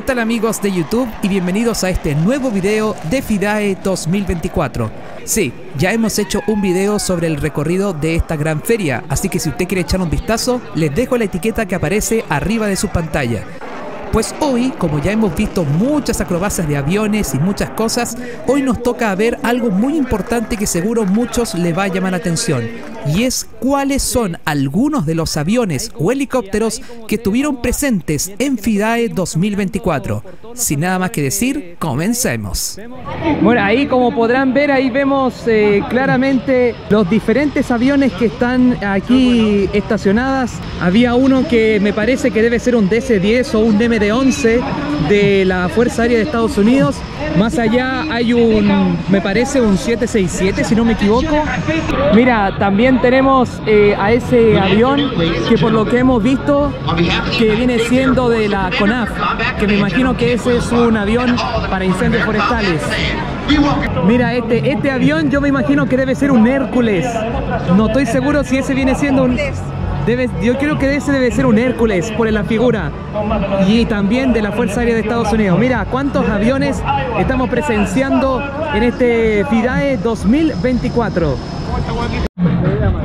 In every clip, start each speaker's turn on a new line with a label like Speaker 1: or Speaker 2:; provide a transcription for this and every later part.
Speaker 1: tal amigos de YouTube y bienvenidos a este nuevo video de FIDAE 2024? Sí, ya hemos hecho un video sobre el recorrido de esta gran feria, así que si usted quiere echar un vistazo, les dejo la etiqueta que aparece arriba de su pantalla. Pues hoy, como ya hemos visto muchas acrobacias de aviones y muchas cosas, hoy nos toca ver algo muy importante que seguro muchos le va a llamar la atención. Y es cuáles son algunos de los aviones o helicópteros que estuvieron presentes en FIDAE 2024. Sin nada más que decir, comencemos.
Speaker 2: Bueno, ahí como podrán ver, ahí vemos eh, claramente los diferentes aviones que están aquí estacionadas. Había uno que me parece que debe ser un DC-10 o un MD-11 de la Fuerza Aérea de Estados Unidos. Más allá hay un, me parece un 767 si no me equivoco. Mira, también tenemos eh, a ese avión que por lo que hemos visto que viene siendo de la CONAF, que me imagino que ese es un avión para incendios forestales. Mira, este, este avión yo me imagino que debe ser un Hércules. No estoy seguro si ese viene siendo un... Debe, yo creo que ese debe ser un Hércules por la figura y también de la Fuerza Aérea de Estados Unidos. Mira cuántos aviones estamos presenciando en este FIDAE 2024.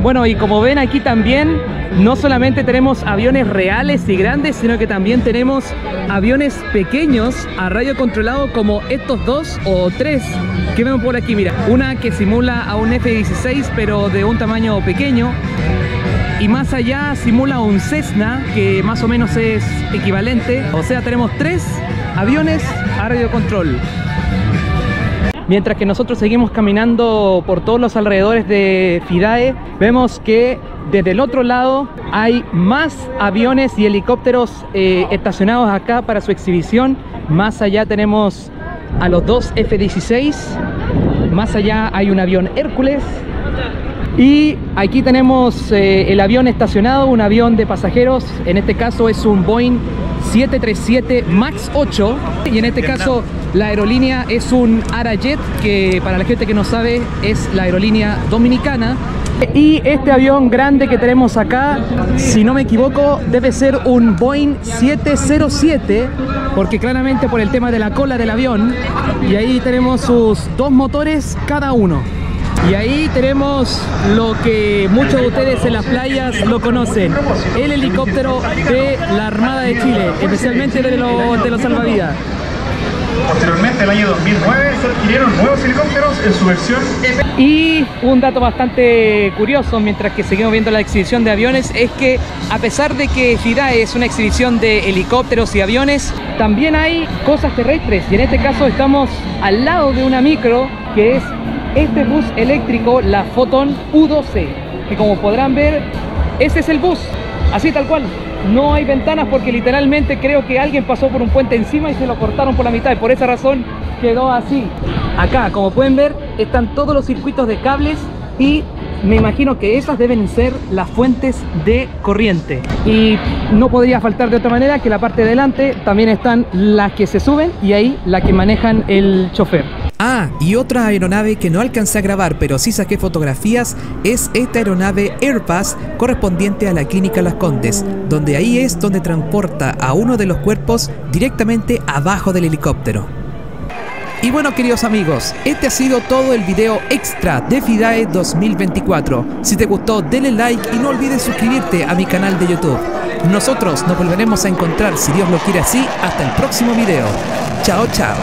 Speaker 2: Bueno, y como ven aquí también, no solamente tenemos aviones reales y grandes, sino que también tenemos aviones pequeños a radio controlado como estos dos o tres que vemos por aquí. Mira, una que simula a un F-16 pero de un tamaño pequeño y más allá simula un Cessna que más o menos es equivalente. O sea, tenemos tres aviones a radio control. Mientras que nosotros seguimos caminando por todos los alrededores de Fidae, vemos que desde el otro lado hay más aviones y helicópteros eh, estacionados acá para su exhibición. Más allá tenemos a los dos F-16, más allá hay un avión Hércules y aquí tenemos eh, el avión estacionado, un avión de pasajeros, en este caso es un Boeing 737 MAX 8 y en este caso la aerolínea es un Arajet que para la gente que no sabe es la aerolínea dominicana y este avión grande que tenemos acá, si no me equivoco, debe ser un Boeing 707 porque claramente por el tema de la cola del avión y ahí tenemos sus dos motores cada uno y ahí tenemos lo que muchos de ustedes en las playas lo conocen, el helicóptero de la Armada de Chile, especialmente de, de los salvavidas.
Speaker 3: Posteriormente, el año 2009, se adquirieron nuevos helicópteros en su versión.
Speaker 2: Y un dato bastante curioso, mientras que seguimos viendo la exhibición de aviones, es que a pesar de que FIDAE es una exhibición de helicópteros y aviones, también hay cosas terrestres. Y en este caso estamos al lado de una micro que es este bus eléctrico, la Photon U12, que como podrán ver, ese es el bus, así tal cual. No hay ventanas porque literalmente creo que alguien pasó por un puente encima y se lo cortaron por la mitad y por esa razón quedó así. Acá, como pueden ver, están todos los circuitos de cables y me imagino que esas deben ser las fuentes de corriente. Y no podría faltar de otra manera que la parte de delante también están las que se suben y ahí la que manejan el chofer.
Speaker 1: Ah, y otra aeronave que no alcancé a grabar pero sí saqué fotografías es esta aeronave Airpass correspondiente a la clínica Las Condes, donde ahí es donde transporta a uno de los cuerpos directamente abajo del helicóptero. Y bueno queridos amigos, este ha sido todo el video extra de FIDAE 2024. Si te gustó, denle like y no olvides suscribirte a mi canal de YouTube. Nosotros nos volveremos a encontrar, si Dios lo quiere así, hasta el próximo video. Chao, chao.